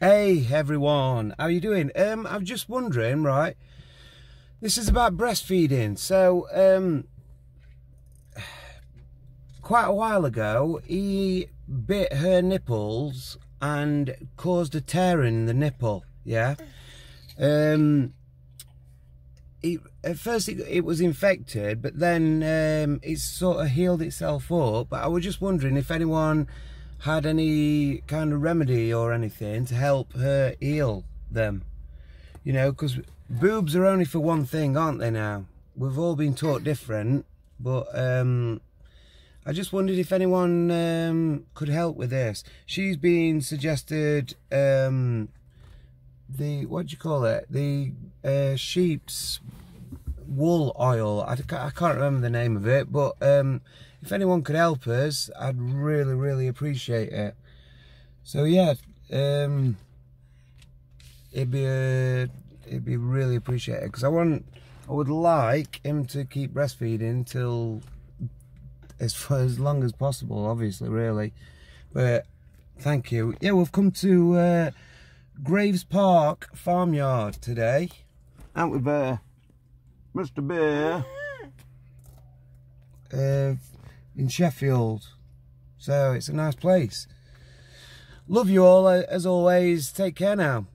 Hey everyone, how are you doing? Um, I'm just wondering, right? This is about breastfeeding. So, um, quite a while ago, he bit her nipples and caused a tear in the nipple. Yeah. Um, it, at first it, it, was infected, but then um, it sort of healed itself up. But I was just wondering if anyone had any kind of remedy or anything to help her heal them. You know, because boobs are only for one thing, aren't they now? We've all been taught different, but um, I just wondered if anyone um, could help with this. She's been suggested um, the, what do you call it? The uh, sheep's wool oil. I, I can't remember the name of it, but um, if anyone could help us, I'd really, really appreciate it. So yeah, um, it'd be uh, it'd be really appreciated because I want, I would like him to keep breastfeeding till as for as long as possible, obviously, really. But thank you. Yeah, we've come to uh, Graves Park Farmyard today, aren't we, Bear? Mr. Bear. Uh, in Sheffield. So it's a nice place. Love you all, as always. Take care now.